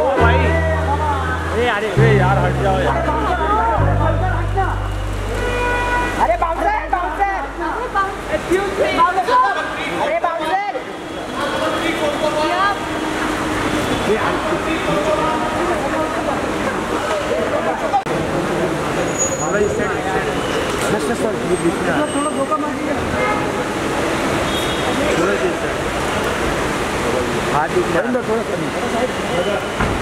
ओ भाई ए यार ए यार हट जाओ यार अरे बाउंसर बाउंसर अरे बाउंसर थोड़ा इस साइड सर थोड़ा धोखा मार दिया थोड़ा इस साइड हाथ में आ। थोड़ा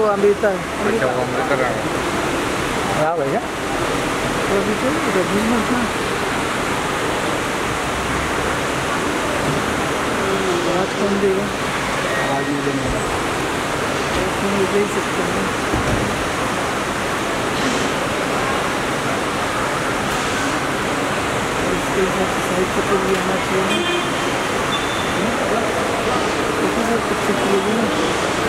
वो अमृता अच्छा वो अमृता है क्या तो रजनी मत ना आज कौन देगा? आज ही देने हम दे सकते हैं। इसके हिसाब से साइड से भी आना चाहिए। देखो सर कुछ चाहिए?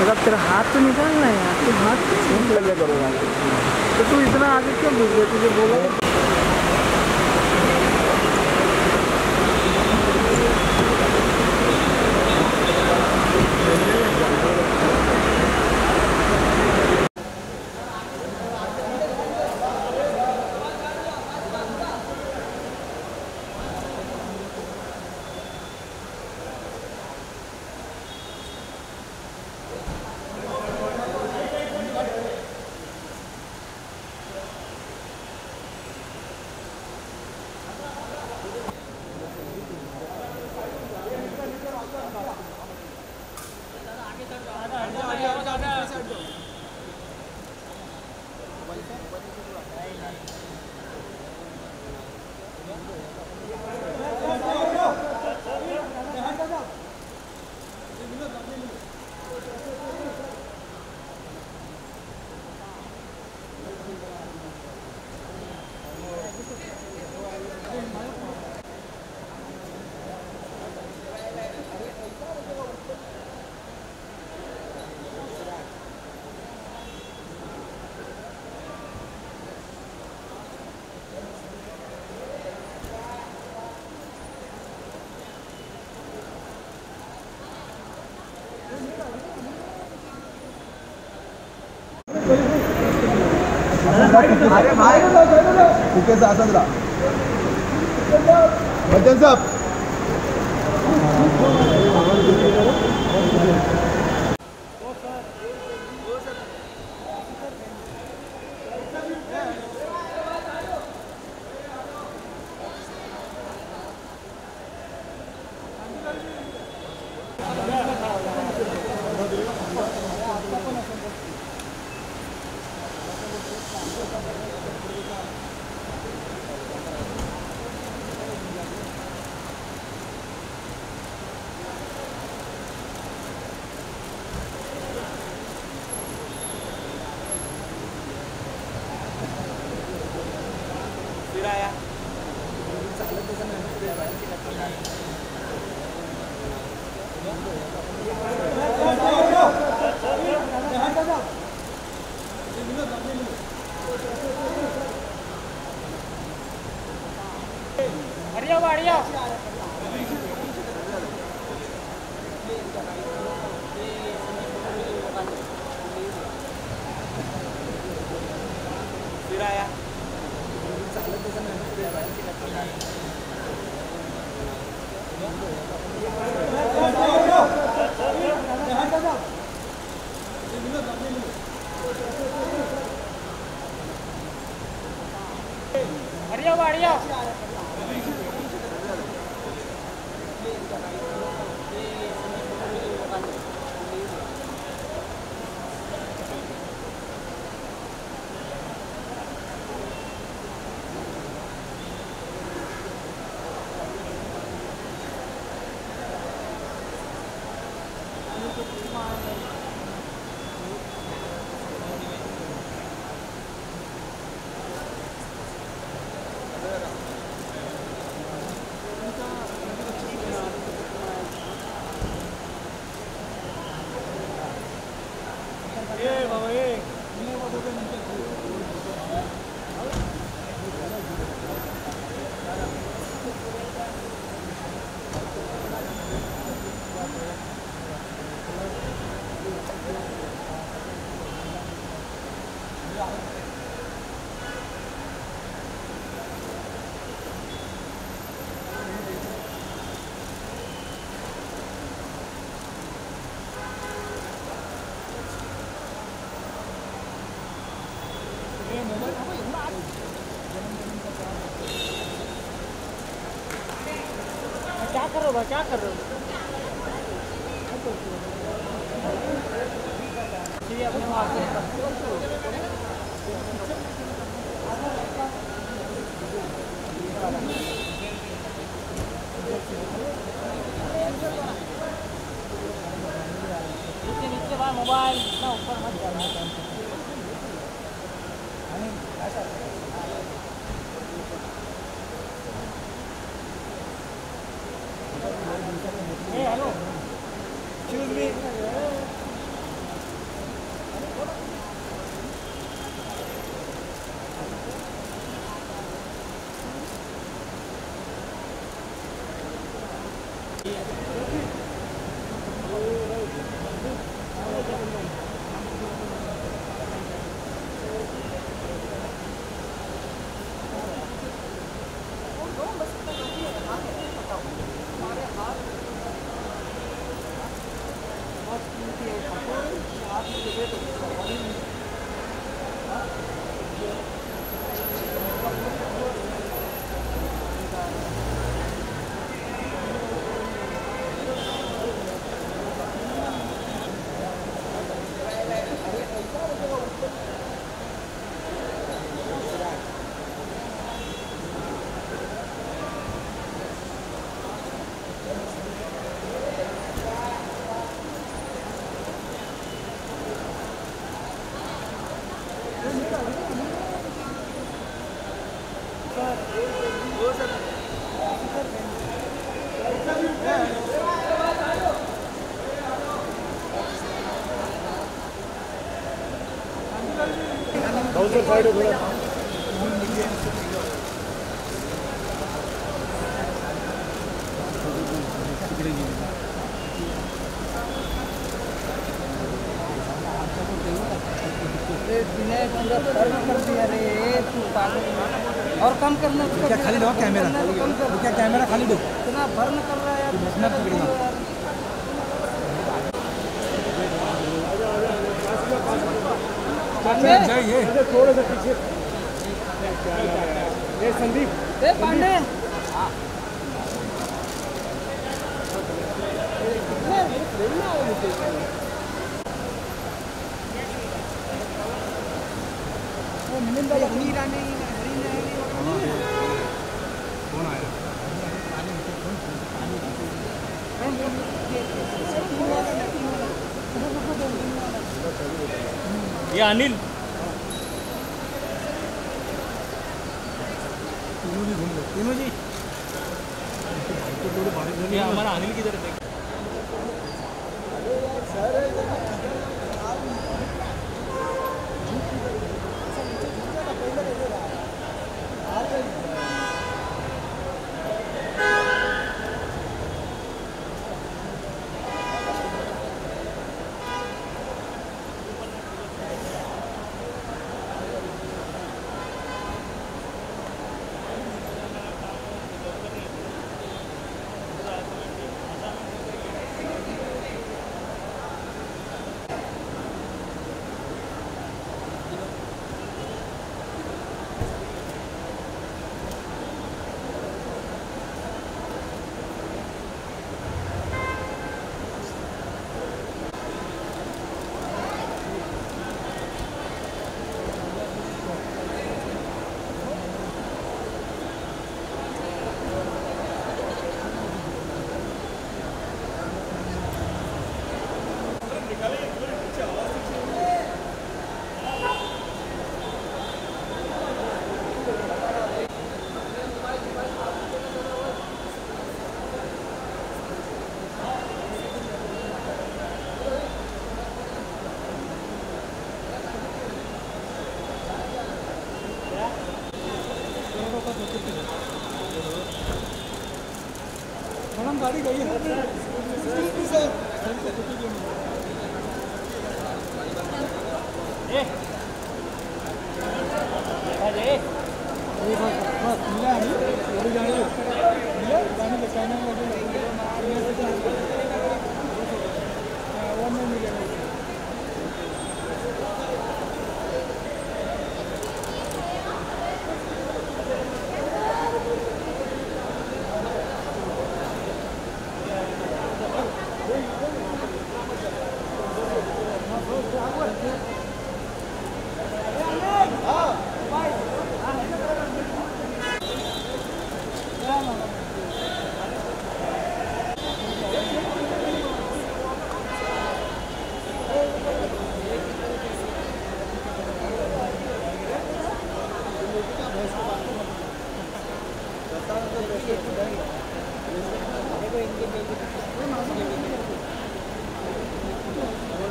मतलब तेरा हाथ तो निकालना है यार, तू हाथ तुम लगे तो तू इतना आगे क्यों घुस गया? तुझे बोला असंच राहा। बच्चन साहेब うわ! हो भाई क्या कर रहे हो? मोबाइल इतना ऊपर मत जाना। और कम करना क्या खाली लो कैमरा? क्या कैमरा खाली दो? इतना कर रहा है यार पकड़ूँगा चाहिए थोड़ा सा पीछे। ये संदीप। ए पांडे। कौन ये अनिल। तीनों जी तीनों जी हमारा अनिल की तरफ़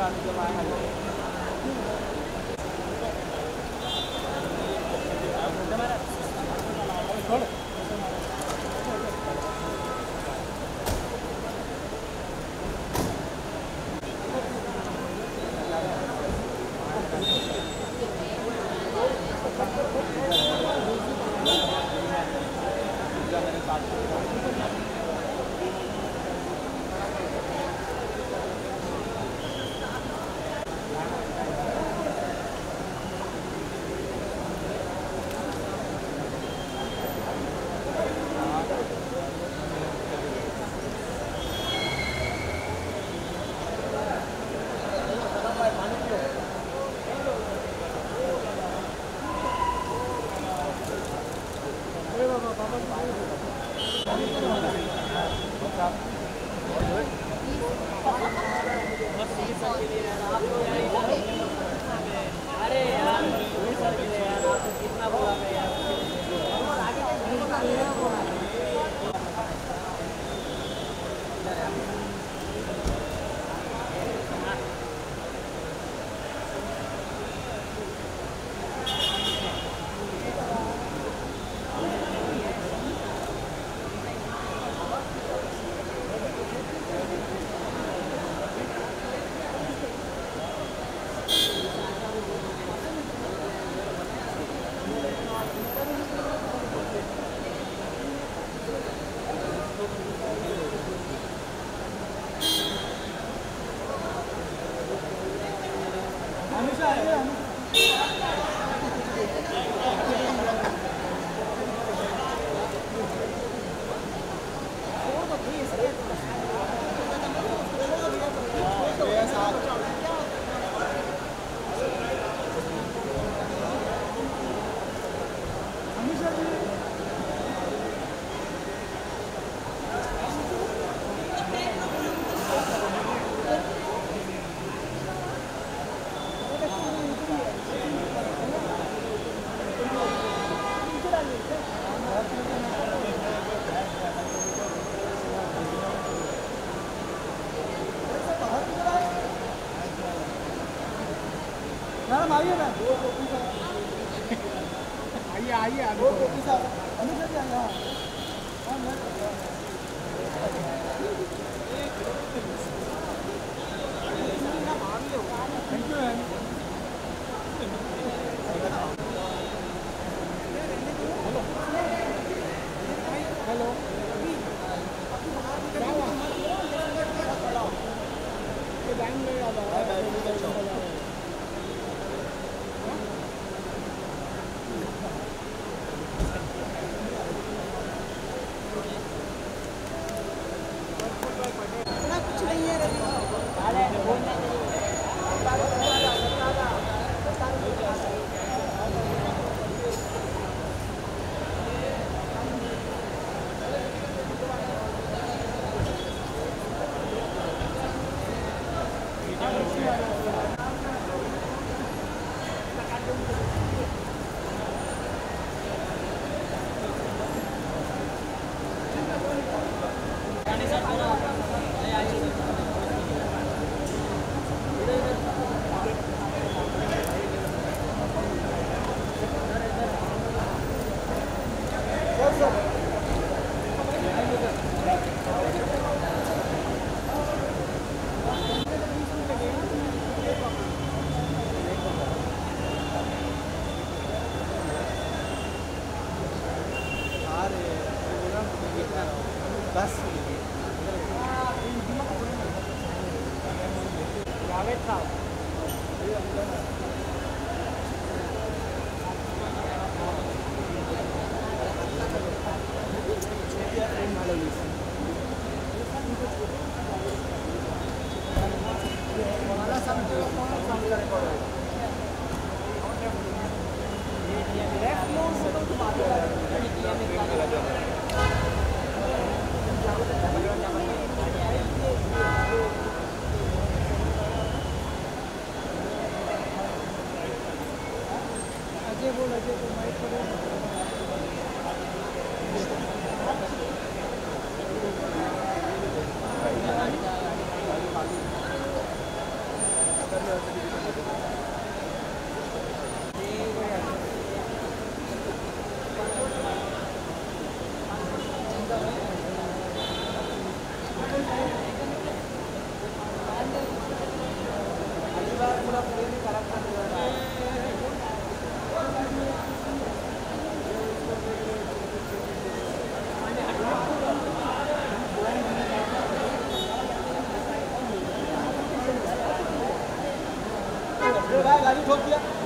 Di 小孩 atas. Ya, betul. Ya, betul. Ajay बोल अजय को माइक पकड़ गाड़ी ठोक दिया